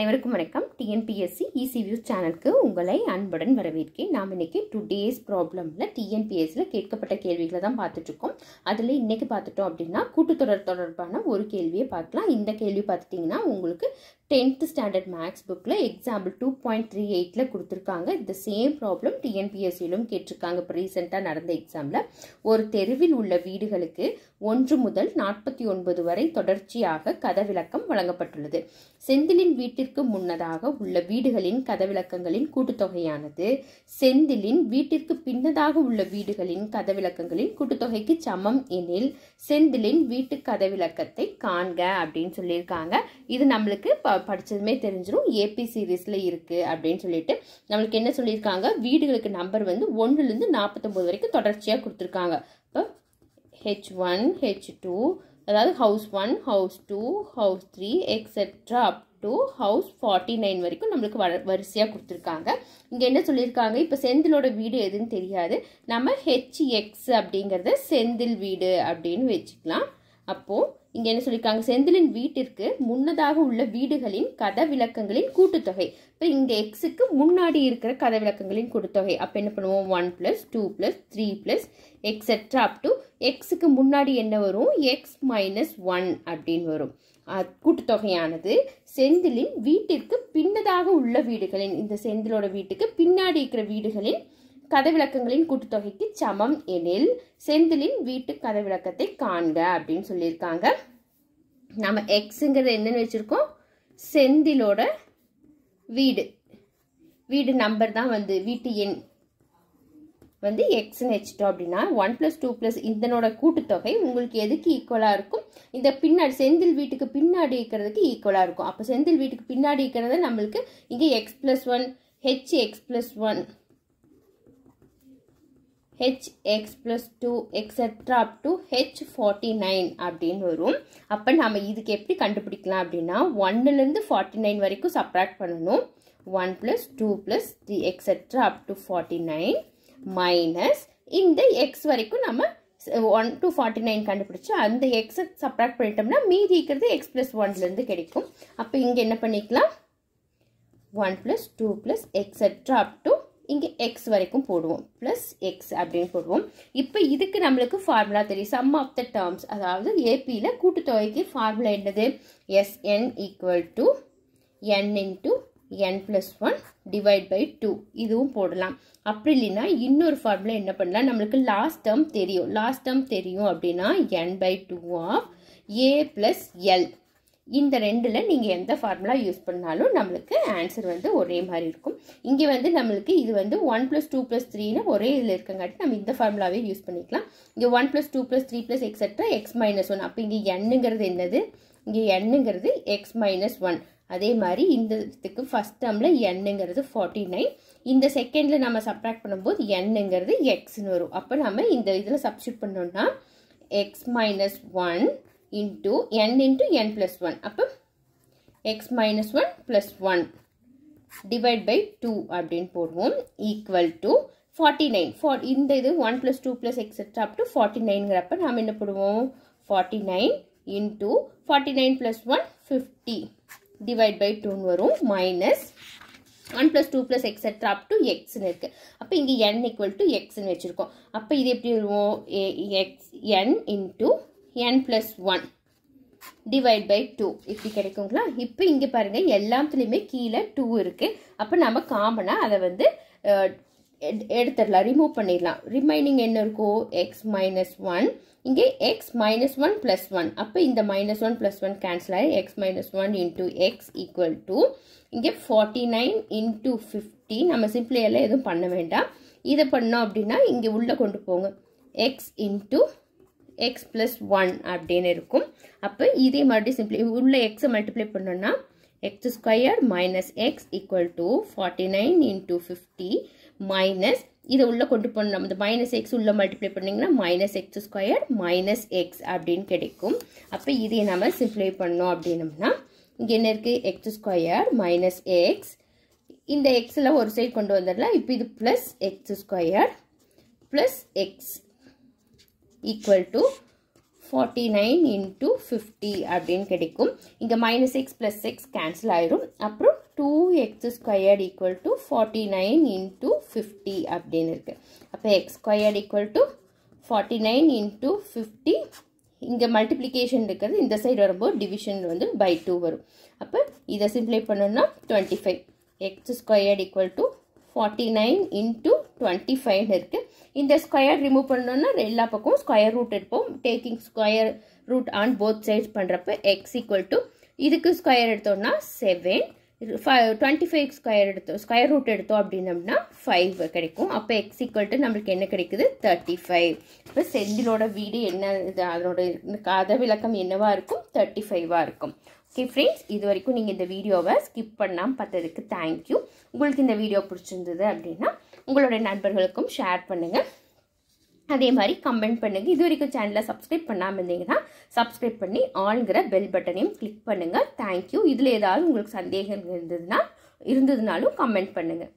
அனைவருக்கும் வணக்கம். TNPSC EC views சேனலுக்கு உங்களை அன்புடன் வரவேற்கிறேன் நாம் இன்னைக்கு டுடேஸ் ப்ராப்ளமில் டிஎன்பிஎஸ்சியில் கேட்கப்பட்ட கேள்விகளை தான் பார்த்துட்ருக்கோம். அதில் இன்றைக்கி பார்த்துட்டோம் அப்படின்னா கூட்டுத்தொடர் தொடர்பான ஒரு கேள்வியை பார்க்கலாம். இந்த கேள்வி பார்த்துட்டிங்கன்னா உங்களுக்கு டென்த்து ஸ்டாண்டர்ட் மேக்ஸ் புக்கில் எக்ஸாம்பிள் டூ பாயிண்ட் த்ரீ எயிட்டில் கொடுத்துருக்காங்க. இந்த சேம் ப்ராப்ளம் டிஎன்பிஎஸ்சியிலும் கேட்டிருக்காங்க. இப்போ ரீசெண்டாக நடந்த எக்ஸாமில் ஒரு தெருவில் உள்ள வீடுகளுக்கு ஒன்று முதல் நாற்பத்தி ஒன்பது வரை தொடர்ச்சியாக கதவிலக்கம் வழங்கப்பட்டுள்ளது. செந்திலின் வீட்டிற்கு முன்னதாக உள்ள வீடுகளின் கதவிலக்கங்களின் கூட்டுத்தொகையானது செந்திலின் வீட்டிற்கு பின்னதாக உள்ள வீடுகளின் கதவிலக்கங்களின் கூட்டுத்தொகைக்கு சமம் எனில் செந்திலின் வீட்டு கதவிலக்கத்தை காண்க அப்படின்னு சொல்லியிருக்காங்க. இது நம்மளுக்கு ப படித்ததுமே தெரிஞ்சிடும் ஏபி சீரீஸில் இருக்குது அப்படின்னு சொல்லிட்டு நம்மளுக்கு என்ன சொல்லியிருக்காங்க? வீடுகளுக்கு நம்பர் வந்து ஒன்றுலேருந்து நாற்பத்தொம்போது வரைக்கும் தொடர்ச்சியாக கொடுத்துருக்காங்க. இப்போ ஹெச் ஒன் ஹெச் டூ அதாவது house one house two house three etcetera up to house forty nine வரைக்கும் நம்மளுக்கு வர வரிசையாக கொடுத்துருக்காங்க. இங்கே என்ன சொல்லியிருக்காங்க? இப்போ செந்திலோட வீடு எதுன்னு தெரியாது. நம்ம ஹெச்எக்ஸ் அப்படிங்கிறத செந்தில் வீடு அப்படின்னு வச்சுக்கலாம். அப்போது இங்கே என்ன சொல்லியிருக்காங்க செந்திலின் வீட்டிற்கு முன்னதாக உள்ள வீடுகளின் கதவிலக்கங்களின் கூட்டுத்தொகை. இப்போ இந்த எக்ஸுக்கு முன்னாடி இருக்கிற கதவிலக்கங்களின் கூட்டுத்தொகை. அப்போ என்ன பண்ணுவோம்? One plus two plus three plus etcetera up to எக்ஸுக்கு முன்னாடி என்ன வரும்? எக்ஸ் மைனஸ் ஒன் அப்படின்னு வரும். கூட்டுத்தொகையானது செந்திலின் வீட்டிற்கு பின்னதாக உள்ள வீடுகளின் இந்த செந்திலோட வீட்டுக்கு பின்னாடி இருக்கிற வீடுகளின் கதவிளக்கங்களின் கூட்டுத்தொகைக்கு சமம் எனில் செந்திலின் வீட்டு கதவிளக்கத்தை காண்க அப்படின்னு சொல்லியிருக்காங்க. நம்ம எக்ஸுங்கிறது என்னன்னு வச்சுருக்கோம். செந்திலோட வீடு. வீடு நம்பர் தான் வந்து வீட்டு எண் வந்து எக்ஸ்ன்னு வச்சுட்டோம் அப்படின்னா ஒன் ப்ளஸ் டூ ப்ளஸ் இதனோட கூட்டுத்தொகை உங்களுக்கு எதுக்கு ஈக்குவலாக இருக்கும்? இந்த பின்னாடி செந்தில் வீட்டுக்கு பின்னாடி இருக்கிறதுக்கு ஈக்குவலாக இருக்கும். அப்போ செந்தில் வீட்டுக்கு பின்னாடி இருக்கிறது நம்மளுக்கு இங்கே x plus one H x plus one H x plus two etcetera up to H forty nine அப்படின்னு வரும். அப்போ நம்ம இதுக்கு எப்படி கண்டுபிடிக்கலாம் அப்படின்னா ஒன்னுலேருந்து ஃபார்ட்டி நைன் வரைக்கும் சப்ராக்ட் பண்ணணும். One plus two plus three etcetera up to forty nine minus இந்த எக்ஸ் வரைக்கும் நம்ம ஒன் டூ ஃபார்ட்டி நைன் கண்டுபிடிச்சி அந்த எக்ஸை சப்ராக்ட் பண்ணிட்டோம்னா மீதி இருக்கிறது எக்ஸ் ப்ளஸ் ஒன்லேருந்து கிடைக்கும். அப்போ இங்கே என்ன பண்ணிக்கலாம்? One plus two plus etcetera up to இங்கே எக்ஸ் வரைக்கும் போடுவோம். ப்ளஸ் எக்ஸ் அப்படின்னு போடுவோம். இப்போ இதுக்கு நம்மளுக்கு ஃபார்முலா தெரியும். சம் ஆஃப் த டேர்ம்ஸ் அதாவது ஏபியில் கூட்டுத்தொகைக்கு ஃபார்முலா என்னது? S n equal to n into n plus one divide by two இதுவும் போடலாம். அப்படி இல்லைன்னா இன்னொரு ஃபார்முலா என்ன பண்ணலாம்? நம்மளுக்கு லாஸ்ட் டேர்ம் தெரியும். லாஸ்ட் டேர்ம் தெரியும் அப்படின்னா n by two of a plus l இந்த ரெண்டில் நீங்கள் எந்த ஃபார்முலா யூஸ் பண்ணாலும் நம்மளுக்கு ஆன்சர் வந்து ஒரே மாதிரி இருக்கும். இங்கே வந்து நம்மளுக்கு இது வந்து ஒன் ப்ளஸ் டூ ப்ளஸ் த்ரீன்னு ஒரே இதில் இருக்கங்காட்டி நம்ம இந்த ஃபார்முலாவே யூஸ் பண்ணிக்கலாம். இங்கே one plus two plus three plus etcetera x minus one அப்போ இங்கே என்னங்கிறது என்னது? இங்கே என்னங்கிறது எக்ஸ் மைனஸ் ஒன் அதே மாதிரி இந்த இதுக்கு ஃபஸ்ட் டேர்மில் என்னங்கிறது ஃபார்ட்டி நைன் இந்த செகண்டில் நம்ம சப்ராக்ட் பண்ணும்போது என்னங்கிறது எக்ஸ்னு வரும். அப்போ நம்ம இந்த இதில் சப்ஸ்டியூட் பண்ணோம்னா x minus one into n into n plus one அப்போ x minus one plus one divide by two அப்படின்னு போடுவோம். ஈக்குவல் to ஃபார்ட்டி நைன் இந்த இது one plus two plus etc up to forty நைன்ங்கிறப்ப நாம் என்ன போடுவோம்? Forty nine into forty nine plus one fifty divide by டூன்னு வரும் minus one plus two plus etc up to x இருக்குது அப்போ இங்கே என் equal to x வச்சுருக்கோம். அப்போ இது எப்படி வருவோம்? X n into n plus one divide by two இப்படி கிடைக்குங்களா? இப்போ இங்கே பாருங்கள் எல்லாத்துலேயுமே கீழே டூ இருக்குது அப்போ நம்ம காமனாக அதை வந்து எடுத்துடலாம் ரிமூவ் பண்ணிடலாம். ரிமைனிங் என்ன இருக்கும் எக்ஸ் மைனஸ் ஒன் இங்கே x minus one plus one அப்போ இந்த minus one plus one cancel ஆகி x minus one into x equal to இங்கே ஃபார்ட்டி நைன் இன்டூ ஃபிஃப்டி நம்ம சிம்பிளி எல்லாம் எதுவும் பண்ண வேண்டாம். இதை பண்ணோம் அப்படின்னா இங்கே உள்ளே கொண்டு போங்க. X into x plus one அப்படின்னு இருக்கும். அப்போ இதே மறுபடியும் சிம்பிளி உள்ள எக்ஸை மல்டிப்ளை பண்ணோன்னா x square minus x equal to forty nine into fifty minus இதை உள்ளே கொண்டு போகணும் இந்த மைனஸ் எக்ஸ் உள்ளே மல்டிப்ளை பண்ணிங்கன்னா minus x square minus x அப்படின்னு கிடைக்கும். அப்போ இதை நம்ம சிம்ப்ளை பண்ணோம் அப்படின்னம்னா இங்கே என்ன இருக்குது எக்ஸ் ஸ்கொயர் மைனஸ் எக்ஸ் இந்த எக்ஸில் ஒரு சைடு கொண்டு வந்துடலாம் இப்போ இது plus x square plus x equal to forty nine into fifty அப்படின்னு கிடைக்கும். இங்கே minus x plus x cancel ஆயிரும். அப்புறம் two x squared equal to forty nine into fifty அப்படின்னு இருக்குது அப்போ x squared equal to forty nine into fifty இங்கே multiplication இருக்கிறது இந்த சைடு வரும்போது டிவிஷன் வந்து பை டூ வரும். அப்போ இதை சிம்ப்ளை பண்ணோம்னா twenty five x squared equal to forty nine into twenty ஃபைவ்னு இருக்குது இந்த ஸ்கொயர் ரிமூவ் பண்ணோன்னா எல்லா பக்கமும் ஸ்கொயர் ரூட் எடுப்போம். Taking square root on both sides பண்ணுறப்ப எக்ஸ் ஈக்குவல் டு இதுக்கு ஸ்கொயர் எடுத்தோம்னா செவன் டுவெண்ட்டி ஃபைவ் ஸ்கொயர் எடுத்தோம் ஸ்கொயர் ரூட் எடுத்தோம் அப்படின்னம்னா ஃபைவ் கிடைக்கும். அப்போ எக்ஸ் ஈக்குவல் டு நம்மளுக்கு என்ன கிடைக்குது? தேர்ட்டி ஃபைவ் இப்போ செந்திலோட வீடு என்ன இது அதனோட கதை விளக்கம் என்னவாக இருக்கும்? தேர்ட்டி ஃபைவாக இருக்கும். ஓகே ஃப்ரெண்ட்ஸ் இது வரைக்கும் நீங்கள் இந்த வீடியோவை ஸ்கிப் பண்ணாமல் பார்த்ததுக்கு தேங்க்யூ உங்களுக்கு இந்த வீடியோ பிடிச்சிருந்தது அப்படின்னா உங்களுடைய நண்பர்களுக்கும் ஷேர் பண்ணுங்கள் அதே மாதிரி கமெண்ட் பண்ணுங்கள் இது வரைக்கும் சேனலை சப்ஸ்கிரைப் பண்ணாமல் இருந்தீங்கன்னா சப்ஸ்கிரைப் பண்ணி ஆளுங்கிற பெல் பட்டனையும் கிளிக் பண்ணுங்கள் தேங்க்யூ இதில் ஏதாவது உங்களுக்கு சந்தேகம் இருந்ததுன்னா இருந்ததுனாலும் கமெண்ட் பண்ணுங்கள்